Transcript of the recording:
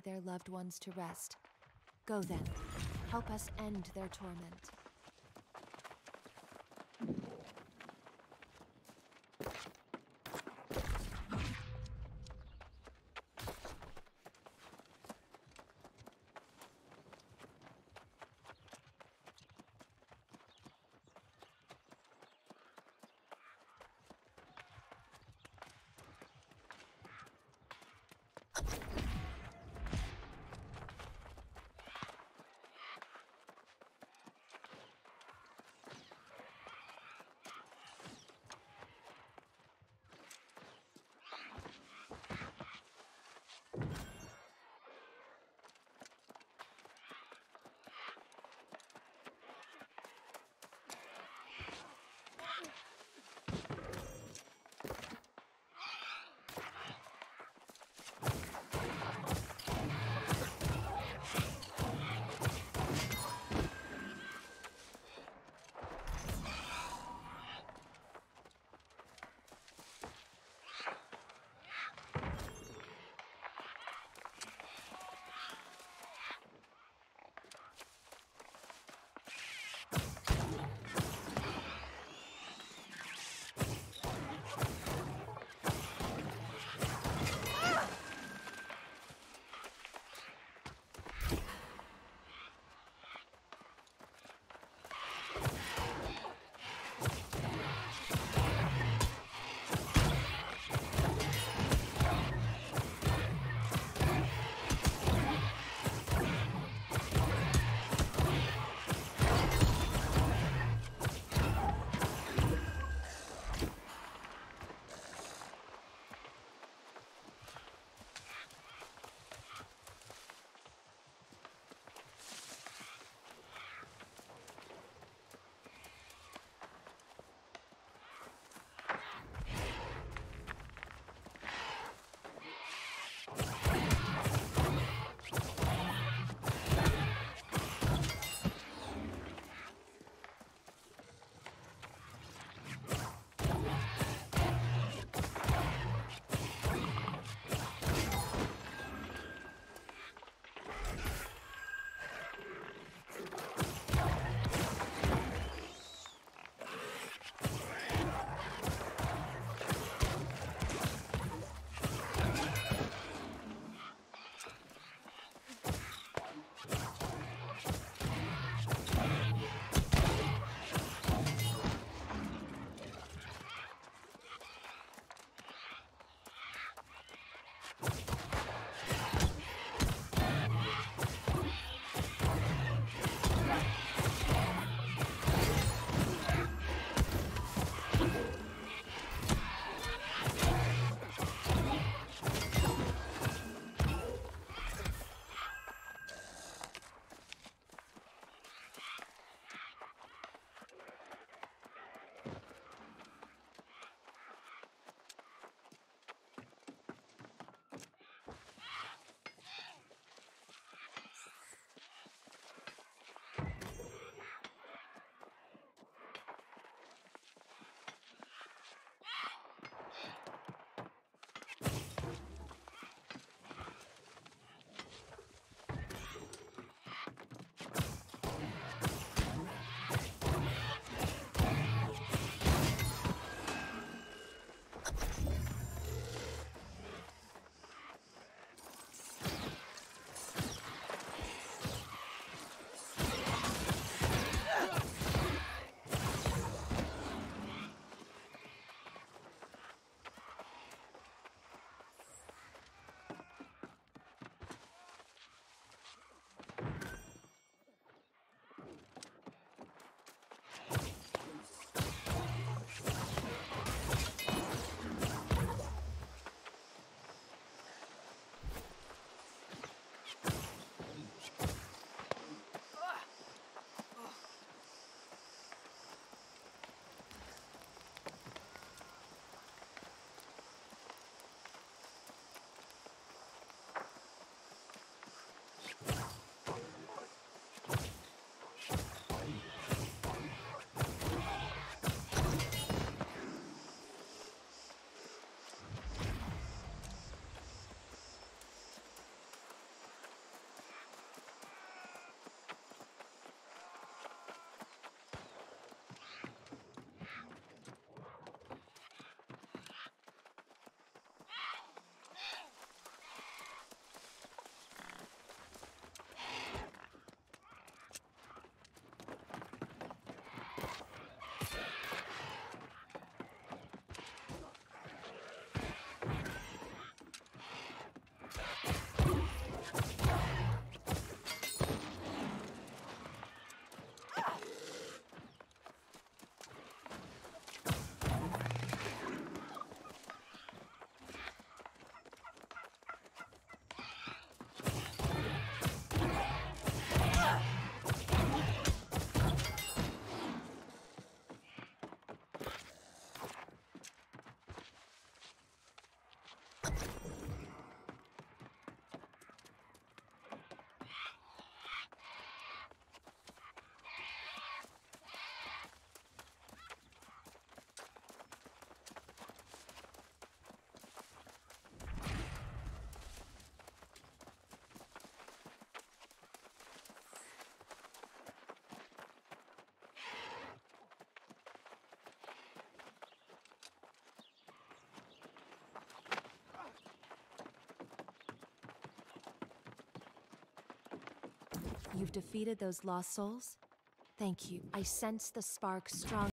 their loved ones to rest. Go then, help us end their torment. you You've defeated those lost souls? Thank you. I sense the spark strong.